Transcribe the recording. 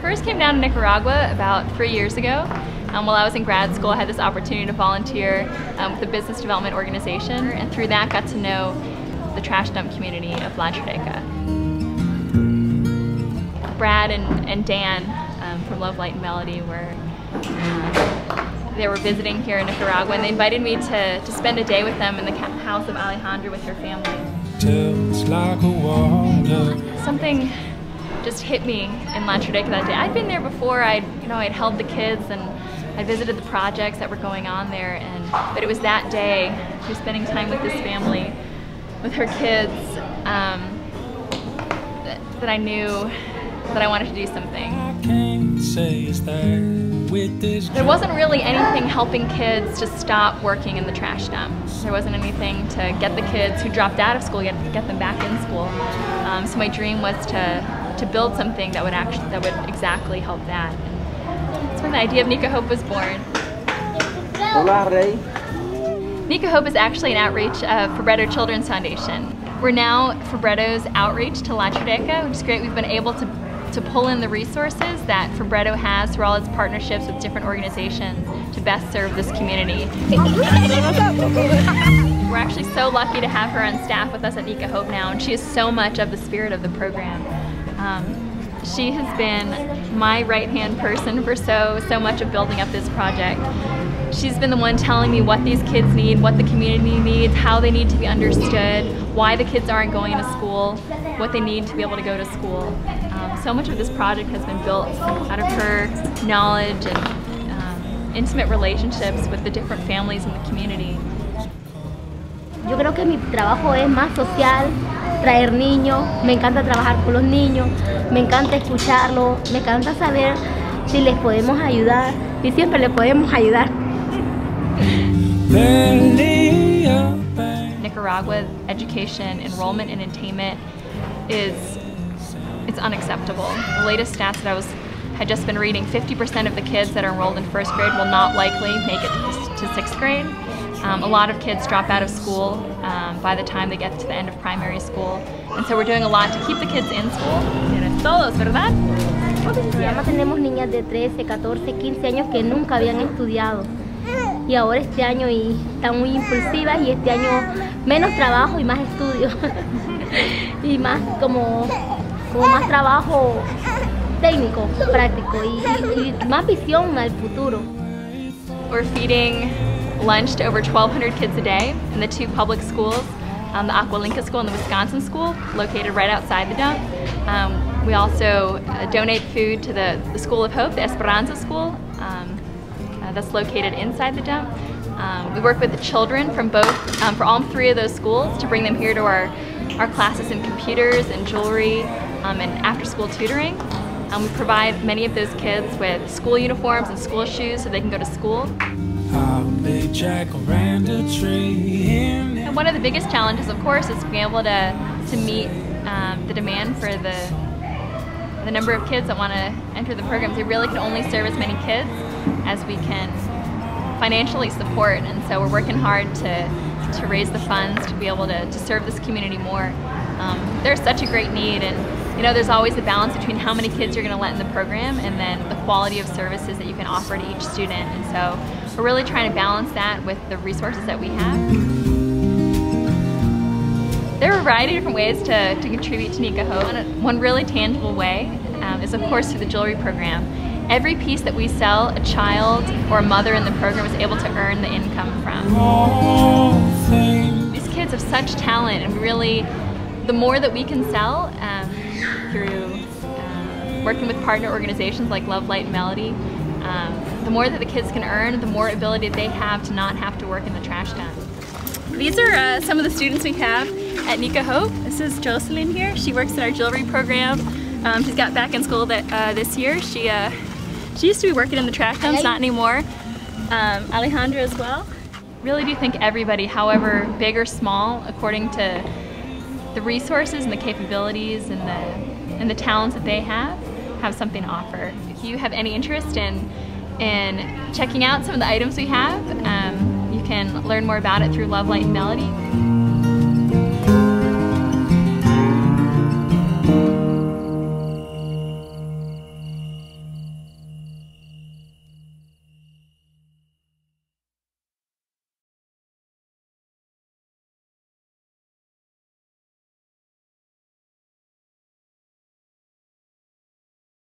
first came down to Nicaragua about three years ago. Um, while I was in grad school, I had this opportunity to volunteer um, with a business development organization, and through that got to know the trash dump community of La Chureca. Brad and, and Dan um, from Love, Light, and Melody were uh, they were visiting here in Nicaragua, and they invited me to, to spend a day with them in the house of Alejandra with her family. Something just hit me in La Chureca that day. I'd been there before. I'd you know I'd held the kids and I visited the projects that were going on there, and but it was that day, she was spending time with this family, with her kids, um, that, that I knew that I wanted to do something. There wasn't really anything helping kids to stop working in the trash dump. There wasn't anything to get the kids who dropped out of school, get, get them back in school. Um, so my dream was to, to build something that would actually, that would exactly help that. And that's when the idea of Nica Hope was born. Nica Hope is actually an outreach of Fabretto Children's Foundation. We're now Fabretto's outreach to La Chureca, which is great. We've been able to to pull in the resources that Fabretto has through all its partnerships with different organizations to best serve this community. We're actually so lucky to have her on staff with us at Nica Hope now, and she is so much of the spirit of the program. Um, she has been my right-hand person for so, so much of building up this project. She's been the one telling me what these kids need, what the community needs, how they need to be understood, why the kids aren't going to school, what they need to be able to go to school. Um, so much of this project has been built out of her knowledge and um, intimate relationships with the different families in the community. Yo creo que mi trabajo es más social, traer niños, me encanta trabajar con los niños, me encanta escucharlos, me encanta saber si les podemos ayudar y siempre les podemos ayudar. Nicaragua education, enrollment, and attainment is it's unacceptable. The latest stats that I was had just been reading, 50% of the kids that are enrolled in first grade will not likely make it to, to sixth grade. Um, a lot of kids drop out of school um, by the time they get to the end of primary school. And so we're doing a lot to keep the kids in school. Todos, ¿verdad? Ya tenemos niñas de 13, 14, 15 años que nunca habían estudiado. Y ahora este año y están muy impulsivas y este año menos trabajo y más estudio. y más como, como más trabajo técnico, práctico y, y, y más visión al futuro. We're feeding lunch to over 1,200 kids a day in the two public schools, um, the Acahualinca School and the Wisconsin School, located right outside the dump. Um, we also uh, donate food to the, the School of Hope, the Esperanza School, um, uh, that's located inside the dump. Um, we work with the children from both, um, for all three of those schools to bring them here to our, our classes in computers and jewelry um, and after-school tutoring. Um, we provide many of those kids with school uniforms and school shoes so they can go to school. And one of the biggest challenges, of course, is being able to, to meet um, the demand for the, the number of kids that want to enter the programs. We really can only serve as many kids as we can financially support, and so we're working hard to, to raise the funds to be able to, to serve this community more. Um, there's such a great need, and you know, there's always a balance between how many kids you're going to let in the program and then the quality of services that you can offer to each student. And so we're really trying to balance that with the resources that we have. There are a variety of different ways to, to contribute to Nica Hope. One really tangible way um, is of course through the jewelry program. Every piece that we sell, a child or a mother in the program is able to earn the income from. These kids have such talent and really, the more that we can sell um, through uh, working with partner organizations like Love, Light, and Melody, um, the more that the kids can earn, the more ability they have to not have to work in the trash dump. These are uh, some of the students we have at Nica Hope. This is Jocelyn here. She works in our jewelry program. Um, she's got back in school that, uh, this year. She, uh, she used to be working in the trash dumps, not anymore. Um, Alejandra as well. Really do think everybody, however big or small, according to the resources and the capabilities and the, and the talents that they have, have something to offer. If you have any interest in, in checking out some of the items we have, um, you can learn more about it through Love, Light, and Melody.